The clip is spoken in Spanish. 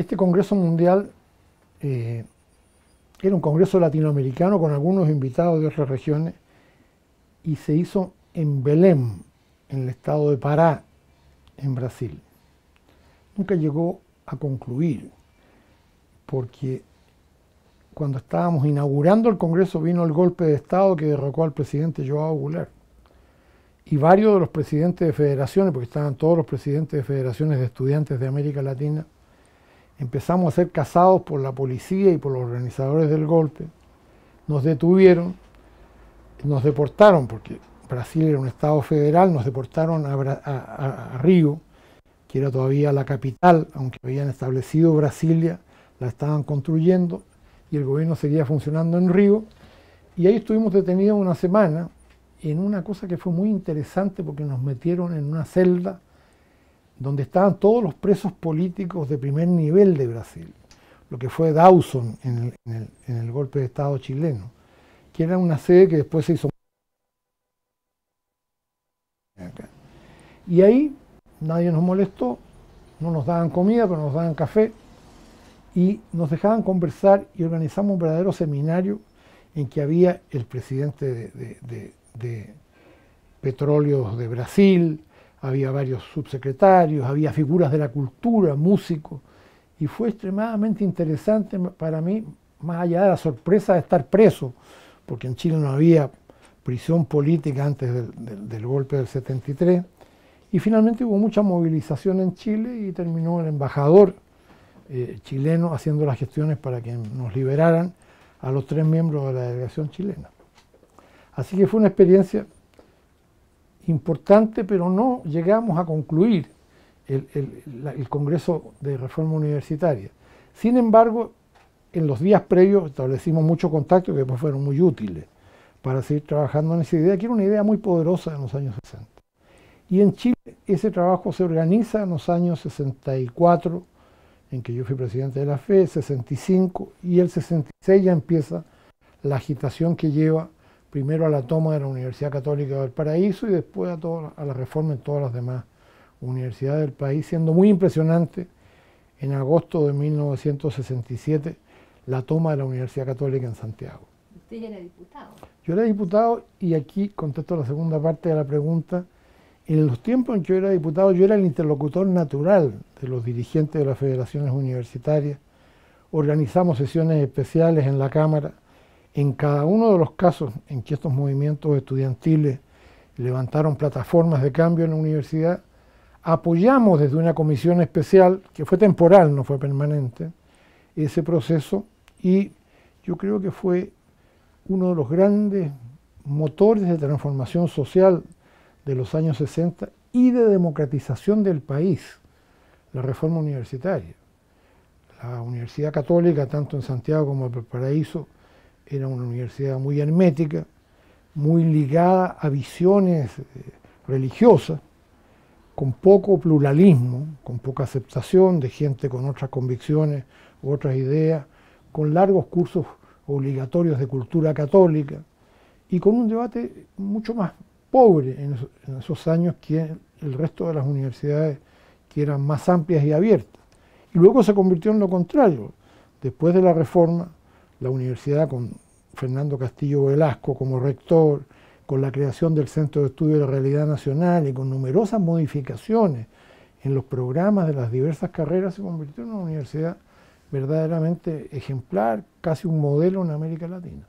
este Congreso Mundial eh, era un Congreso latinoamericano con algunos invitados de otras regiones y se hizo en Belém, en el estado de Pará, en Brasil. Nunca llegó a concluir, porque cuando estábamos inaugurando el Congreso vino el golpe de Estado que derrocó al presidente Joao Goulart. Y varios de los presidentes de federaciones, porque estaban todos los presidentes de federaciones de estudiantes de América Latina, empezamos a ser cazados por la policía y por los organizadores del golpe. Nos detuvieron, nos deportaron, porque Brasil era un estado federal, nos deportaron a, Río, que era todavía la capital, aunque habían establecido Brasilia, la estaban construyendo y el gobierno seguía funcionando en Río. Y ahí estuvimos detenidos una semana en una cosa que fue muy interesante porque nos metieron en una celda donde estaban todos los presos políticos de primer nivel de Brasil, lo que fue Dawson en el, golpe de Estado chileno, que era una sede que después se hizo. Y ahí nadie nos molestó, no nos daban comida, pero nos daban café y nos dejaban conversar y organizamos un verdadero seminario en que había el presidente de, de, Petróleos de Brasil, había varios subsecretarios, había figuras de la cultura, músicos, y fue extremadamente interesante para mí, más allá de la sorpresa de estar preso, porque en Chile no había prisión política antes del golpe del 73, y finalmente hubo mucha movilización en Chile y terminó el embajador eh, chileno haciendo las gestiones para que nos liberaran a los tres miembros de la delegación chilena. Así que fue una experiencia importante, pero no llegamos a concluir el, Congreso de Reforma Universitaria. Sin embargo, en los días previos establecimos mucho contacto que después fueron muy útiles para seguir trabajando en esa idea, que era una idea muy poderosa en los años 60. Y en Chile ese trabajo se organiza en los años 64, en que yo fui presidente de la FE, 65, y el 66 ya empieza la agitación que lleva primero a la toma de la Universidad Católica del Paraíso y después a, a la reforma en todas las demás universidades del país, siendo muy impresionante en agosto de 1967 la toma de la Universidad Católica en Santiago. ¿Usted ya era diputado? Yo era diputado y aquí contesto la segunda parte de la pregunta. En los tiempos en que yo era diputado, yo era el interlocutor natural de los dirigentes de las federaciones universitarias. Organizamos sesiones especiales en la Cámara. En cada uno de los casos en que estos movimientos estudiantiles levantaron plataformas de cambio en la universidad, apoyamos desde una comisión especial, que fue temporal, no fue permanente, ese proceso y yo creo que fue uno de los grandes motores de transformación social de los años 60 y de democratización del país, la reforma universitaria. La Universidad Católica, tanto en Santiago como en Paraíso, era una universidad muy hermética, muy ligada a visiones eh, religiosas, con poco pluralismo, con poca aceptación de gente con otras convicciones u otras ideas, con largos cursos obligatorios de cultura católica y con un debate mucho más pobre en esos, años que el resto de las universidades que eran más amplias y abiertas. Y luego se convirtió en lo contrario. Después de la reforma, la universidad con Fernando Castillo Velasco como rector, con la creación del Centro de Estudio de la Realidad Nacional y con numerosas modificaciones en los programas de las diversas carreras, se convirtió en una universidad verdaderamente ejemplar, casi un modelo en América Latina.